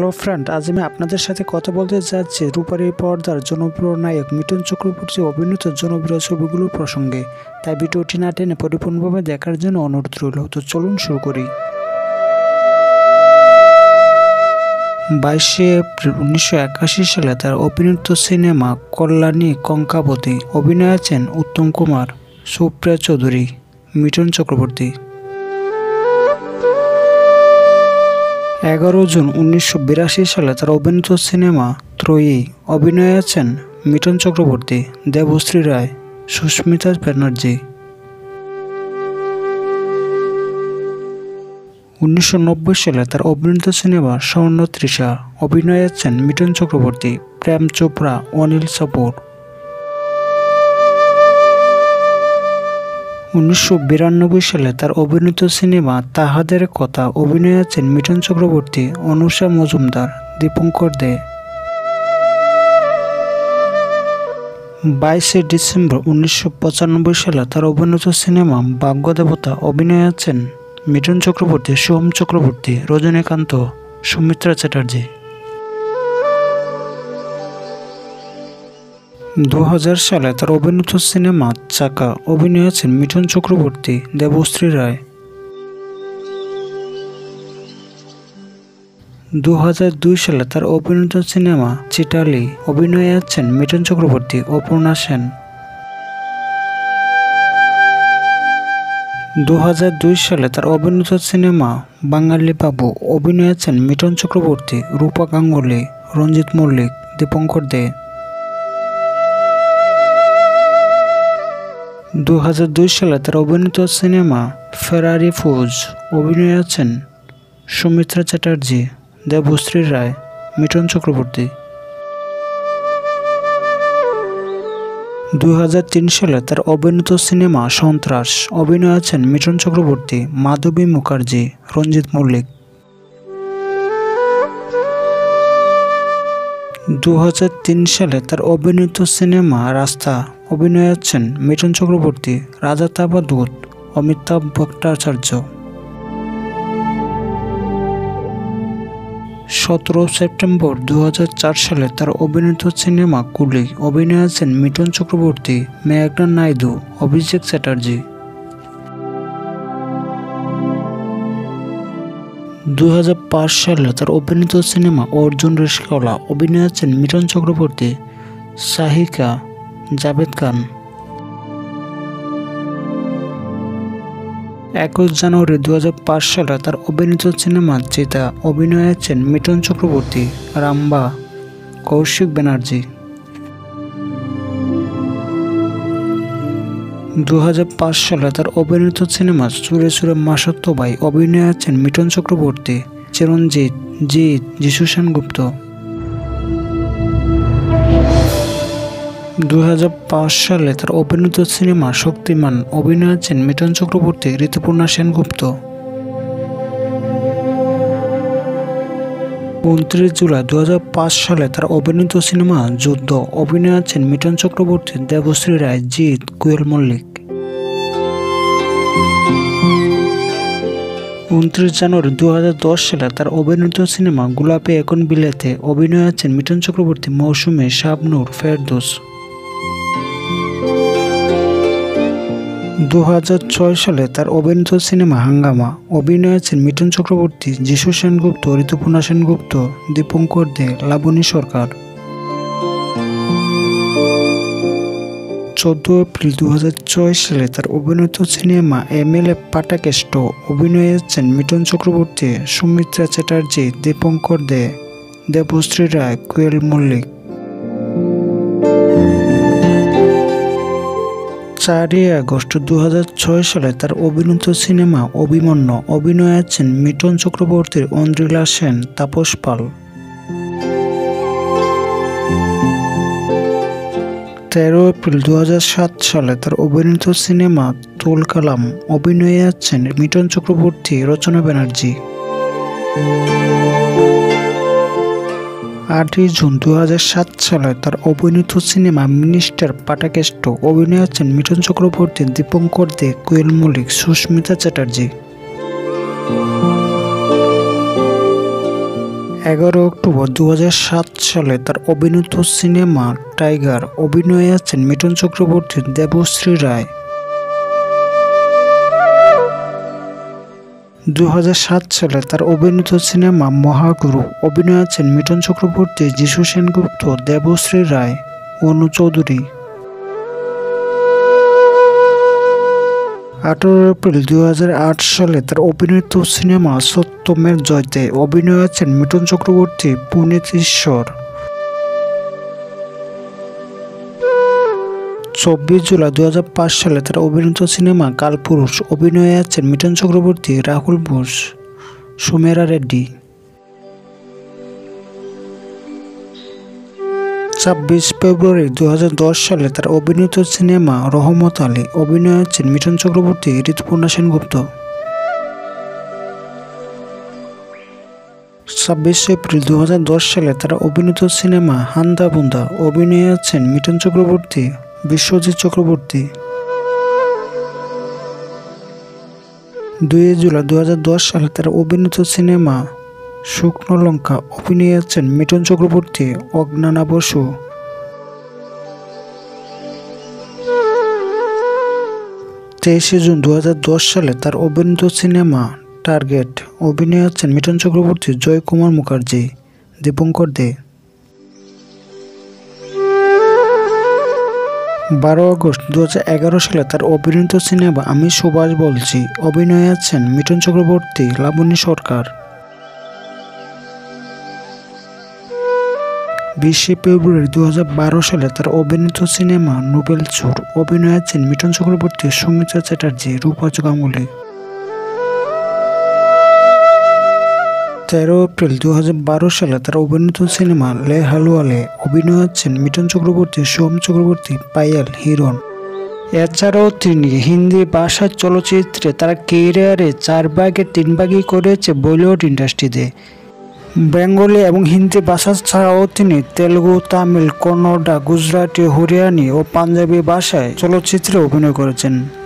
Hello friend, আজ আমি আপনাদের সাথে কথা বলতে যাচ্ছি রূপালী পর্দার জনপ্রিয় নায়ক মিঠুন চক্রবর্তী অভিনীত জনপ্রিয় ছবিগুলো প্রসঙ্গে। তাই ভিডিওটি না টেনে পরিপূর্ণভাবে দেখার জন্য অনুরোধ রইল। তো চলুন শুরু করি। বাইশে এপ্রিল উনিশশো একাশি সালে তার অভিনীত সিনেমা কল্যাণী কঙ্কাবতী অভিনয় আছেন উত্তম কুমার, সুপ্রিয়া চৌধুরী, মিঠুন চক্রবর্তী। এগারো জুন উনিশশো বিরাশি সালে তার অভিনীত সিনেমা ত্রয়ী অভিনয়ে আছেন মিঠুন চক্রবর্তী, দেবশ্রী রায়, সুস্মিতা ব্যানার্জি। উনিশশো নব্বই সালে তার অভিনীত সিনেমা স্বর্ণ তৃষা, অভিনয়ে আছেন মিঠুন চক্রবর্তী, প্রেম চোপড়া, অনিল কাপুর। উনিশশো বিরানব্বই সালে তার অভিনীত সিনেমা তাহাদের কথা অভিনয় আছেন মিঠুন চক্রবর্তী, অনুষা মজুমদার, দীপঙ্কর দে। বাইশে ডিসেম্বর উনিশশো পঁচানব্বই সালে তার অভিনীত সিনেমা ভাগ্যদেবতা অভিনয় আছেন মিঠুন চক্রবর্তী, সোম চক্রবর্তী, রজনীকান্ত, সুমিত্রা চ্যাটার্জী। দু সালে তার অভিনীত সিনেমা চাকা অভিনয় আছেন মিঠুন চক্রবর্তী, দেবশ্রী রায়। দু সালে তার অভিনীত সিনেমা চিটালি অভিনয়ে আছেন মিঠুন চক্রবর্তী, অপর্ণা সেন। দু সালে তার অভিনীত সিনেমা বাঙালি বাবু অভিনয় আছেন মিঠুন চক্রবর্তী রূপা গাঙ্গুলি, রঞ্জিত মল্লিক, দীপঙ্কর দে। দু হাজার দুই সালে তার অভিনীত সিনেমা ফেরারি ফুজ অভিনয়ে আছেন সুমিত্রা চ্যাটার্জি, দেবশ্রী রায়, মিঠুন চক্রবর্তী। দু হাজার তিন সালে তার অভিনীত সিনেমা সন্ত্রাস অভিনয় আছেন মিঠুন চক্রবর্তী, মাধবী মুখার্জি, রঞ্জিত মল্লিক। দু হাজার তিন সালে তার অভিনীত সিনেমা রাস্তা অভিনয় আছেন মিঠুন চক্রবর্তী, রাজা তাবা দূত, অমিতাভ ভট্টাচার্য। সতেরো সেপ্টেম্বর দু হাজার চার সালে তার অভিনীত সিনেমা কুলি, অভিনয় আছেন মিঠুন চক্রবর্তী, মেঘনা নাইডু, অভিষেক চ্যাটার্জি। দু হাজার পাঁচ সালে তার অভিনীত সিনেমা অর্জুন রেশকলা অভিনয় আছেন মিঠুন চক্রবর্তী, সাহিকা, জাভেদ খান। একুশ জানুয়ারি দু হাজার পাঁচ সালে তার অভিনীত সিনেমা চিতা অভিনয় আছেন মিঠুন চক্রবর্তী, রাম্বা, কৌশিক ব্যানার্জি। দু হাজার পাঁচ সালে তার অভিনীত সিনেমা সুরে সুরে মাসত্ব ভাই অভিনয়ে আছেন মিঠুন চক্রবর্তী, চিরঞ্জিত, জিৎ, যিশু সেনগুপ্ত। দু হাজার পাঁচ সালে তার অভিনীত সিনেমা শক্তিমান অভিনয় আছেন মিঠুন চক্রবর্তী, ঋতুপূর্ণা সেনগুপ্ত। উনত্রিশ জুলাই দু হাজার পাঁচ সালে তার অভিনীত সিনেমা যুদ্ধ, অভিনয় আছেন মিঠুন চক্রবর্তী, দেবশ্রী রায়, জিৎ কুয়েল মল্লিক। উনত্রিশ জানুয়ারি দু হাজার দশ সালে তার অভিনীত সিনেমা গোলাপে এখন বিলেতে। অভিনয় আছেন মিঠুন চক্রবর্তী, মৌসুমে, শাবনুর ফেরদোস। দু হাজার ছয় সালে তার অভিনীত সিনেমা হাঙ্গামা। অভিনয় আছেন মিঠুন চক্রবর্তী, যিশু সেনগুপ্ত, ঋতুপূর্ণা সেনগুপ্ত, দীপঙ্কর দে, লাবণী সরকার। চোদ্দ এপ্রিল দু হাজার ছয় সালে তার অভিনীত সিনেমা এম এল এ পাটাকেষ্ট অভিনয়ে আছেন মিঠুন চক্রবর্তী, সুমিত্রা চ্যাটার্জি, দীপঙ্কর দে, দেবশ্রী রায়, কোয়েল মল্লিক। চারই আগস্ট দু হাজার ছয় সালে তার অভিনীত সিনেমা অভিমন্য অভিনয়ে আছেন মিঠুন চক্রবর্তীর অন্দ্রিলা সেন, তাপস পাল। তেরো এপ্রিল দু হাজার সাত সালে তার অভিনীত সিনেমা তুল কালাম অভিনয়ে আছেন মিটন চক্রবর্তী, রচনা ব্যানার্জি। আটই জুন দু হাজার সাত সালে তার অভিনীত সিনেমা মিনিস্টার পাটাকেষ্ট অভিনয় আছেন মিঠুন চক্রবর্তী, দীপঙ্কর দে, কোয়েল মল্লিক, সুস্মিতা চ্যাটার্জি। এগারো অক্টোবর দু সাত সালে তার অভিনীত সিনেমা টাইগার অভিনয়ে আছেন মিঠুন চক্রবর্তী, দেবশ্রী রায়। দু হাজার সাত সালে তার অভিনীত সিনেমা মহাগুরু অভিনয় আছেন মিঠুন চক্রবর্তী, যিশু সেনগুপ্ত, দেবশ্রী রায়, অনু চৌধুরী। আঠারো এপ্রিল দু হাজার আট সালে তার অভিনীত সিনেমা সত্যমের জয়তে অভিনয় আছেন মিঠুন চক্রবর্তী, পুনিত ঈশ্বর। চব্বিশ জুলাই দু হাজার পাঁচ সালে তার অভিনীত সিনেমা কালপুরুষ, অভিনয়ে আছেন মিঠুন চক্রবর্তী, রাহুল বোস, সুমেরা রেড্ডি। ছাব্বিশ ফেব্রুয়ারি দু হাজার দশ সালে তার অভিনীত সিনেমা রহমত আলী অভিনয় আছেন মিঠুন চক্রবর্তী, ঋতুপর্ণা সেনগুপ্ত। ছাব্বিশে এপ্রিল দু হাজার দশ সালে তার অভিনীত সিনেমা হান্দা বুন্দা অভিনয়ে আছেন মিঠুন চক্রবর্তী, বিশ্বজিৎ চক্রবর্তী। দুই জুলাই দু হাজার দশ সালে তার অভিনীত সিনেমা শুকনো লঙ্কা অভিনয়ে আছেন মিঠুন চক্রবর্তী, অজ্ঞানা বসু। তেইশে জুন দুহাজার দশ সালে তার অভিনীত সিনেমা টার্গেট অভিনয় আছেন মিঠুন চক্রবর্তী জয় কুমার মুখার্জি, দীপঙ্কর দে। বারো আগস্ট দু হাজার এগারো সালে তার অভিনীত সিনেমা আমি সুভাষ বলছি, অভিনয়ে আছেন মিঠুন চক্রবর্তী, লাবণী সরকার। বিশে ফেব্রুয়ারি দু হাজার বারো সালে তার অভিনীত সিনেমা নোবেল চোর অভিনয় আছেন মিঠুন চক্রবর্তী সৌমিত্রা চ্যাটার্জি রূপাজ গাঙ্গুলি তেরো এপ্রিল দু হাজার বারো সালে তার অভিনীত সিনেমা লে হালুয়ালে অভিনয় আছেন মিঠুন চক্রবর্তী সোম চক্রবর্তী পায়াল হিরণ। এছাড়াও তিনি হিন্দি ভাষার চলচ্চিত্রে তার কেরিয়ারে চার ভাগে তিন ভাগই করেছে বলিউড ইন্ডাস্ট্রিতে। বেঙ্গলি এবং হিন্দি ভাষা ছাড়াও তিনি তেলুগু, তামিল কন্নড়া গুজরাটি, হরিয়ানি ও পাঞ্জাবি ভাষায় চলচ্চিত্রে অভিনয় করেছেন।